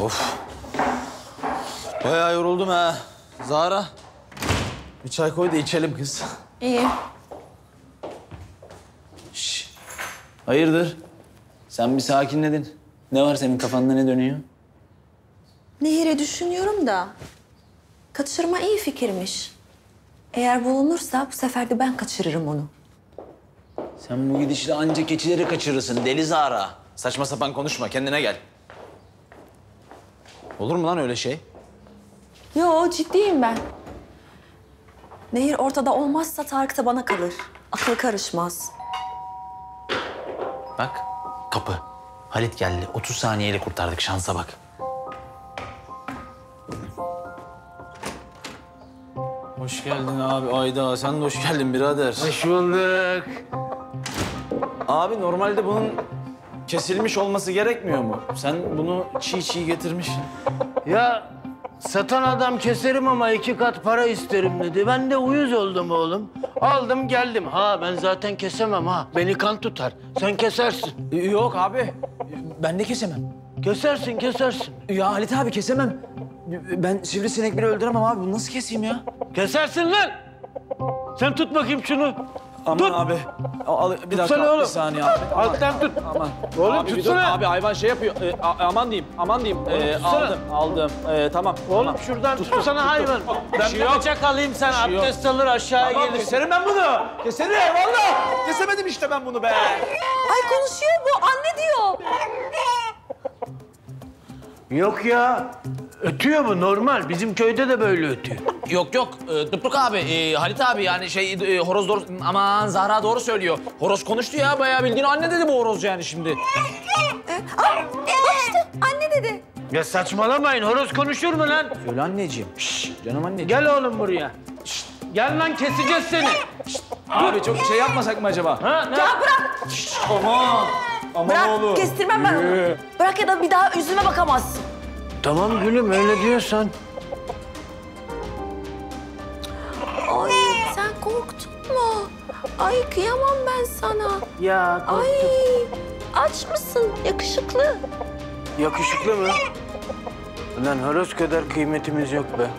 Of. Bayağı yoruldum ha. Zahra. Bir çay koy da içelim kız. İyi. Şş. Hayırdır? Sen bir sakinledin. Ne var senin kafanda ne dönüyor? Nehir'i düşünüyorum da kaçırma iyi fikirmiş. Eğer bulunursa bu sefer de ben kaçırırım onu. Sen bu gidişle anca keçileri kaçırırsın deli Zahra. Saçma sapan konuşma kendine gel. Olur mu lan öyle şey? Yo ciddiyim ben. Nehir ortada olmazsa Tarık da bana kalır. Akıl karışmaz. Bak kapı. Halit geldi. 30 saniyeyle kurtardık şansa bak. Hoş geldin abi Ayda. Sen de hoş geldin birader. Hoş bulduk. Abi normalde bunun kesilmiş olması gerekmiyor mu? Sen bunu çiğ çiğ getirmişsin. Ya satan adam keserim ama iki kat para isterim dedi. Ben de uyuz oldum oğlum. Aldım geldim. Ha ben zaten kesemem ha. Beni kan tutar. Sen kesersin. Yok abi. Ben de kesemem. Kesersin kesersin. Ya Halit abi kesemem. Ben sivrisinek bile öldüremem abi. Bunu nasıl keseyim ya? Kesersin lan. Sen tut bakayım şunu. Aman Tut. abi. Al, bir dakika Tutsana oğlum. bir saniye abi. Alttan tut. Aman. Oğlum abi, dur. tutsana. Abi hayvan şey yapıyor. A- aman diyeyim, aman diyeyim. Tutsana. aldım, aldım. Ee, tamam. Oğlum tamam. şuradan tutsana hayvan. Ben şey bir yok. bıçak alayım sen şey yok. abdest alır aşağıya Tamam, gelirsin. keserim ben bunu. Keserim valla. Kesemedim işte ben bunu be. Ay konuşuyor bu. Anne diyor. Yok ya. Ötüyor bu normal. Bizim köyde de böyle ötüyor. Yok yok e, Dıplık abi, e, Halit abi yani şey e, horoz doğru... Aman Zahra doğru söylüyor. Horoz konuştu ya bayağı bildiğin anne dedi bu horoz yani şimdi. Ay, işte anne dedi. Ya saçmalamayın. Horoz konuşur mu lan? Öyle anneciğim. Şşş, canım anneciğim. Gel oğlum buraya. Şşt, gel lan keseceğiz seni. Abi çok şey yapmasak mı acaba? Ha, ne? Ya bırak. Aman. Aman Bırak. oğlum. Kestirmem ben onu. Bırak ya da bir daha yüzüme bakamazsın. Tamam gülüm öyle diyorsan. Korktun mu? Ay kıyamam ben sana. Ya Ay aç mısın? Yakışıklı. yakışıklı mı? Lan horoz kadar kıymetimiz yok be.